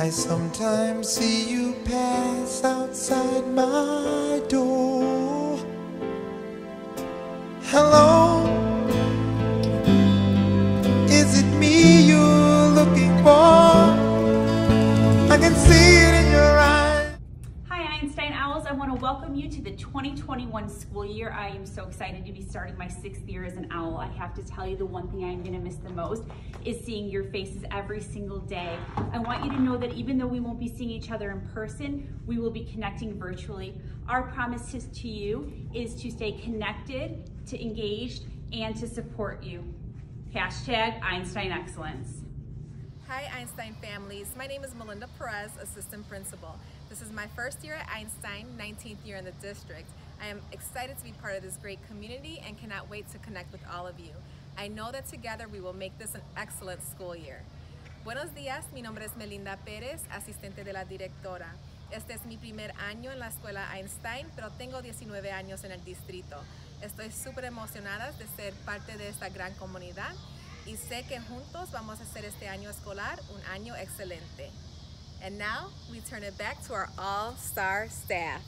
I sometimes see you pass outside my door. Hello, is it me you're looking for? I can see Einstein Owls, I want to welcome you to the 2021 school year. I am so excited to be starting my sixth year as an owl. I have to tell you the one thing I'm going to miss the most is seeing your faces every single day. I want you to know that even though we won't be seeing each other in person, we will be connecting virtually. Our promise to- you is to stay connected, to engaged, and to support you. Hashtag Einstein Excellence. Hi Einstein families, my name is Melinda Perez, Assistant Principal. This is my first year at Einstein, 19th year in the district. I am excited to be part of this great community and cannot wait to connect with all of you. I know that together we will make this an excellent school year. Buenos días, mi nombre es Melinda Pérez, asistente de la directora. Este es mi primer año en la escuela Einstein, pero tengo 19 años en el distrito. Estoy súper emocionada de ser parte de esta gran comunidad y sé que juntos vamos a hacer este año escolar un año excelente. And now we turn it back to our all-star staff.